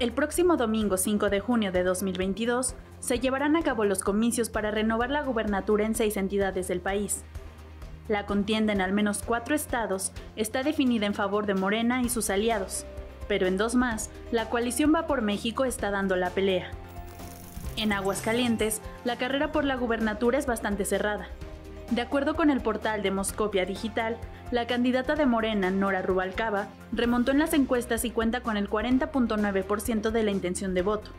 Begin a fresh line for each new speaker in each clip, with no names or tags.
El próximo domingo 5 de junio de 2022 se llevarán a cabo los comicios para renovar la gubernatura en seis entidades del país. La contienda en al menos cuatro estados está definida en favor de Morena y sus aliados, pero en dos más, la coalición Va por México está dando la pelea. En Aguascalientes, la carrera por la gubernatura es bastante cerrada. De acuerdo con el portal de Moscopia Digital, la candidata de Morena, Nora Rubalcaba, remontó en las encuestas y cuenta con el 40.9% de la intención de voto.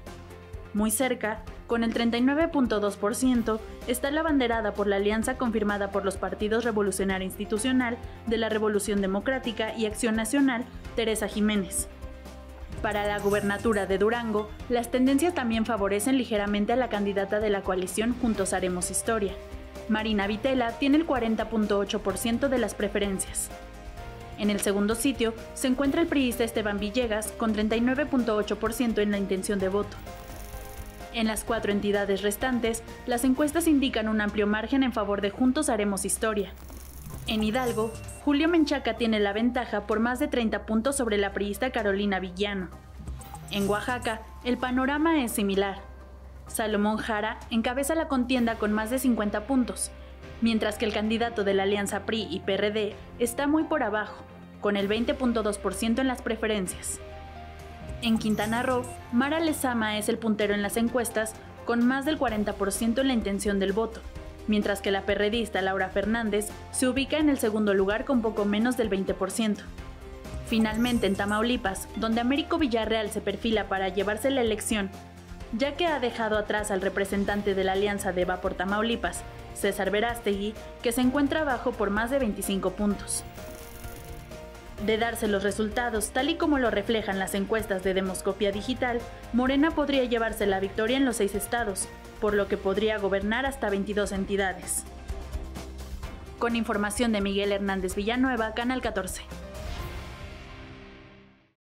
Muy cerca, con el 39.2%, está la banderada por la alianza confirmada por los partidos Revolucionario Institucional de la Revolución Democrática y Acción Nacional, Teresa Jiménez. Para la gubernatura de Durango, las tendencias también favorecen ligeramente a la candidata de la coalición Juntos Haremos Historia, Marina Vitela tiene el 40.8% de las preferencias. En el segundo sitio se encuentra el priista Esteban Villegas con 39.8% en la intención de voto. En las cuatro entidades restantes, las encuestas indican un amplio margen en favor de Juntos Haremos Historia. En Hidalgo, Julio Menchaca tiene la ventaja por más de 30 puntos sobre la priista Carolina Villano. En Oaxaca, el panorama es similar. Salomón Jara encabeza la contienda con más de 50 puntos, mientras que el candidato de la alianza PRI y PRD está muy por abajo, con el 20.2% en las preferencias. En Quintana Roo, Mara Lezama es el puntero en las encuestas con más del 40% en la intención del voto, mientras que la perredista Laura Fernández se ubica en el segundo lugar con poco menos del 20%. Finalmente, en Tamaulipas, donde Américo Villarreal se perfila para llevarse la elección ya que ha dejado atrás al representante de la Alianza de Va por Tamaulipas, César Verástegui, que se encuentra abajo por más de 25 puntos. De darse los resultados tal y como lo reflejan las encuestas de Demoscopia Digital, Morena podría llevarse la victoria en los seis estados, por lo que podría gobernar hasta 22 entidades. Con información de Miguel Hernández Villanueva, Canal 14.